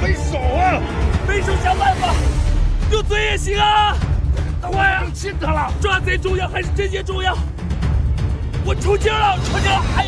没手啊，没手想办法，用嘴也行啊！大坏，能亲他了。抓贼重要还是贞洁重要？我出劲了，出劲了还。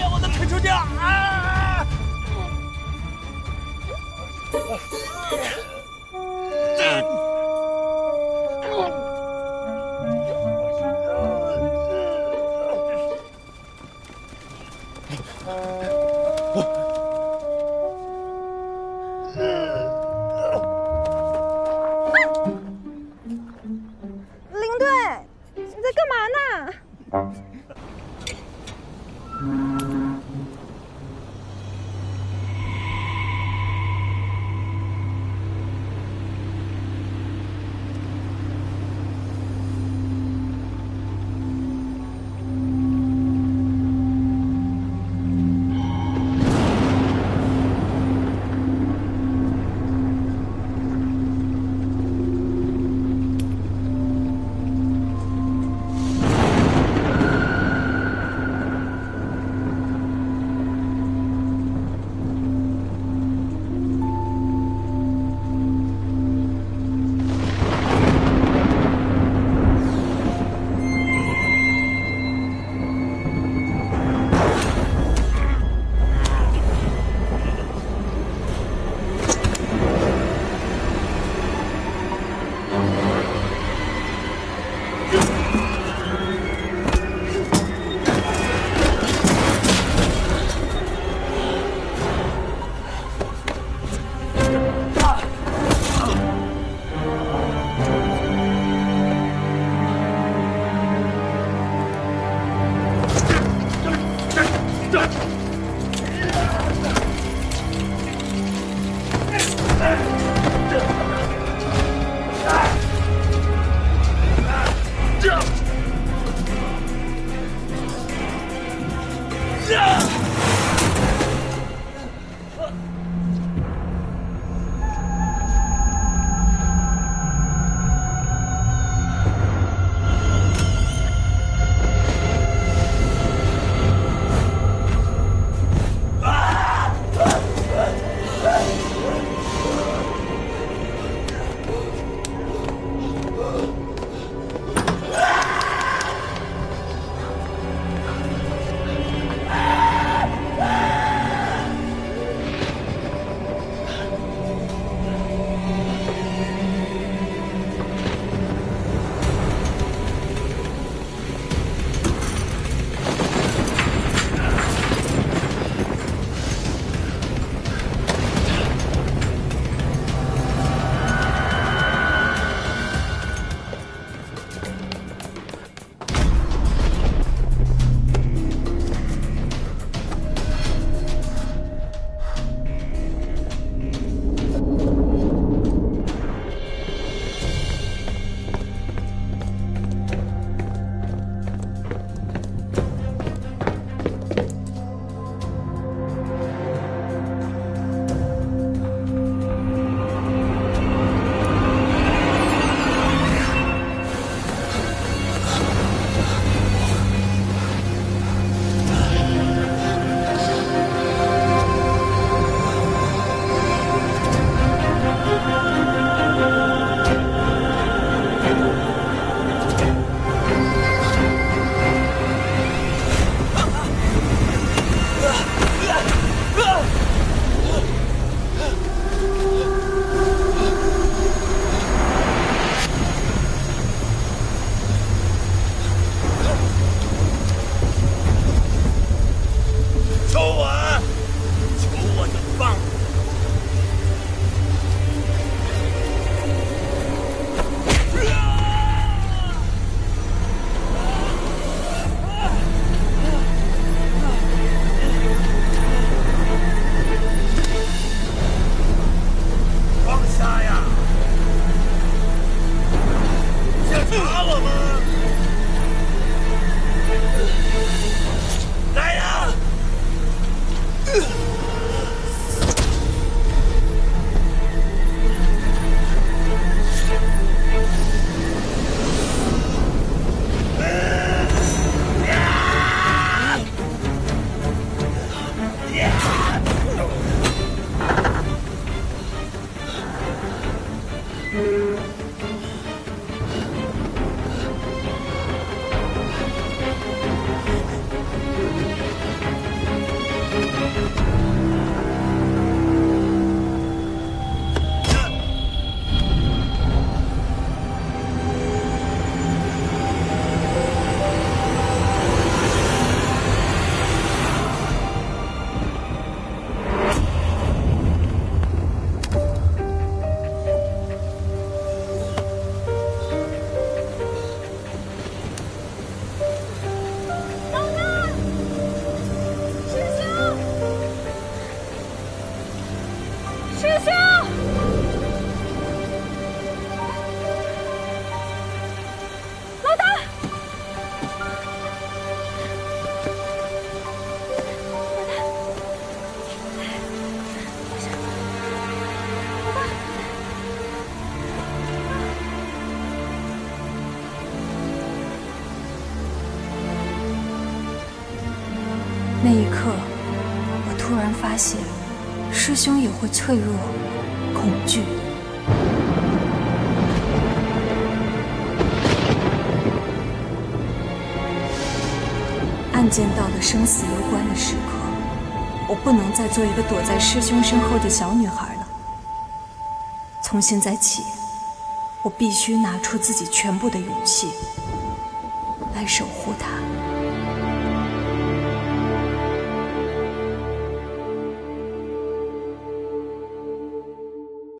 那一刻，我突然发现，师兄也会脆弱、恐惧。案件到了生死攸关的时刻，我不能再做一个躲在师兄身后的小女孩了。从现在起，我必须拿出自己全部的勇气，来守护他。